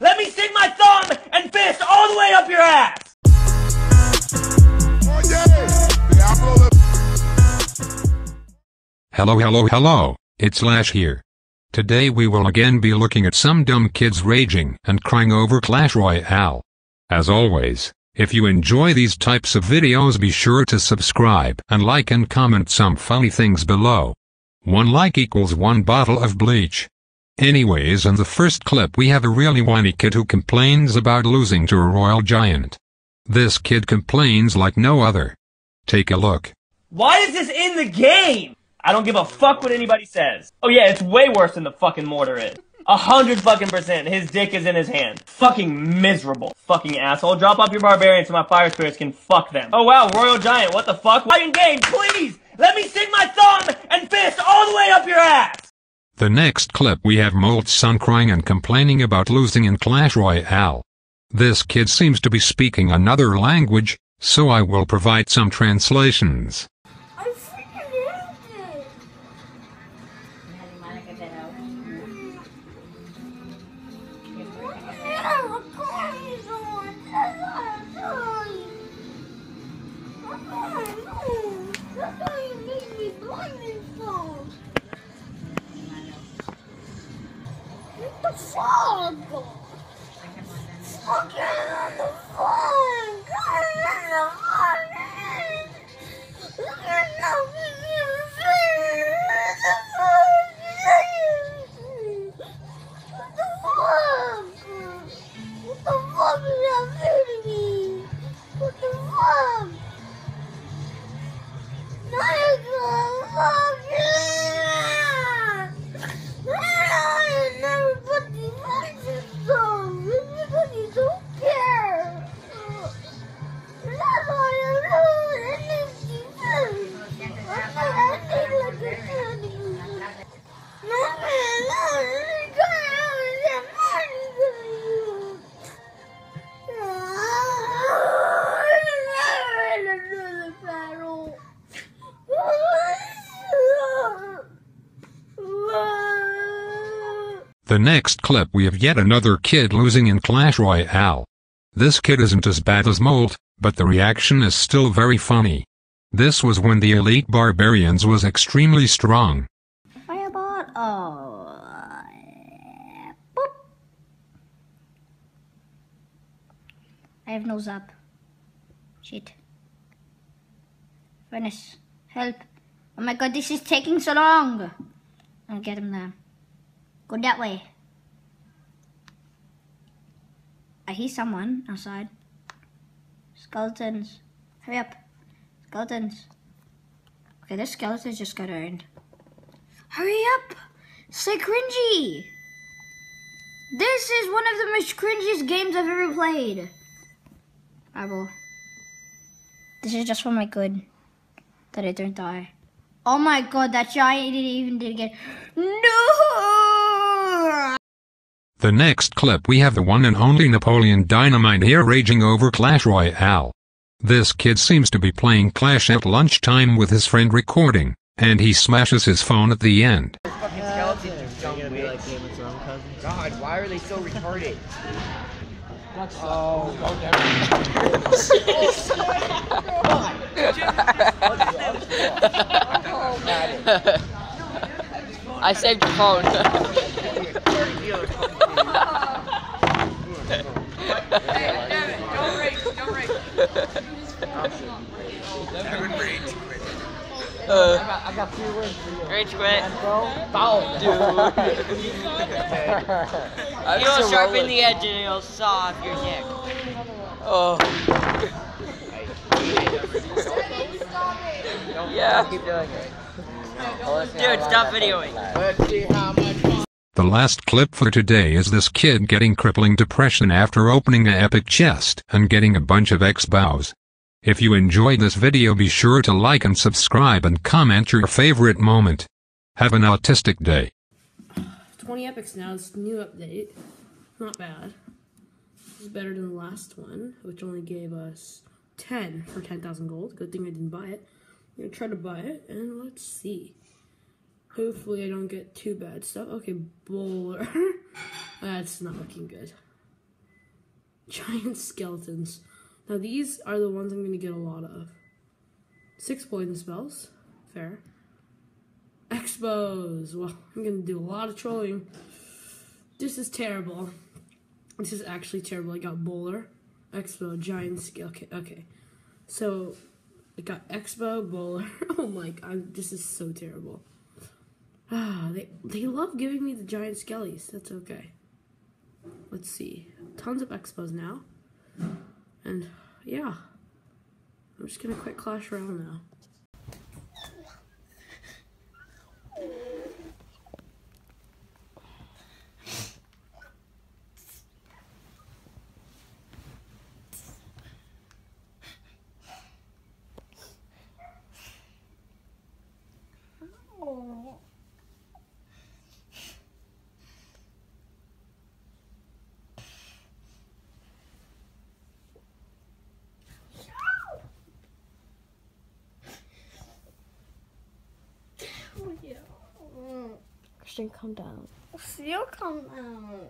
let me stick my thumb and fist all the way up your ass! Hello, hello, hello, it's Lash here. Today we will again be looking at some dumb kids raging and crying over Clash Royale. As always, if you enjoy these types of videos be sure to subscribe and like and comment some funny things below. One like equals one bottle of bleach. Anyways in the first clip we have a really whiny kid who complains about losing to a royal giant. This kid complains like no other. Take a look. Why is this in the game? I don't give a fuck what anybody says. Oh yeah, it's way worse than the fucking mortar is. A hundred fucking percent. His dick is in his hand. Fucking miserable. Fucking asshole. Drop off your barbarians so my fire spirits can fuck them. Oh wow, Royal Giant, what the fuck? Fucking game, please! Let me stick my thumb and fist all the way up your ass! The next clip we have Molt's son crying and complaining about losing in Clash Royale. This kid seems to be speaking another language, so I will provide some translations. Fuck? Fucking on the phone. The next clip we have yet another kid losing in Clash Royale. This kid isn't as bad as Molt, but the reaction is still very funny. This was when the elite barbarians was extremely strong. Fireball. Oh. Boop. I have no zap. Shit. Furnace. Help. Oh my god, this is taking so long. I'll get him there. Go that way. I hear someone outside. Skeletons. Hurry up. Skeletons. Okay, this skeleton just got earned. Hurry up! Say cringy! This is one of the most cringiest games I've ever played. Bible. This is just for my good. That I don't die. Oh my god, that giant didn't even did again. No! The next clip we have the one and only Napoleon Dynamite here raging over Clash Royale. This kid seems to be playing Clash at lunchtime with his friend recording, and he smashes his phone at the end. fucking skeletons, you dumb bitch. God, why are they so retarded? Oh, I saved your phone. uh, I got three words for you. rage quit. Foul. Dude. You'll sharpen the edge and it'll saw off your neck. Oh. Yeah. Keep doing it. Dude, stop videoing. Let's see how much. The last clip for today is this kid getting crippling depression after opening a epic chest and getting a bunch of X-bows. If you enjoyed this video be sure to like and subscribe and comment your favorite moment. Have an autistic day. 20 epics now. This new update. Not bad. This is better than the last one, which only gave us 10 for 10,000 gold. Good thing I didn't buy it. I'm gonna try to buy it, and let's see. Hopefully I don't get too bad stuff. Okay, bowler. That's not looking good. Giant skeletons. Now these are the ones I'm going to get a lot of. Six poison spells. Fair. X-bows. Well, I'm going to do a lot of trolling. This is terrible. This is actually terrible. I got Bowler, X-bow, Giant Skill. Okay, okay. So, I got X-bow, Bowler. oh my god, this is so terrible. Ah, they, they love giving me the giant skellies. That's okay. Let's see. Tons of X-bows now. And, yeah. I'm just gonna quit Clash Royale now. Calm down. You come down.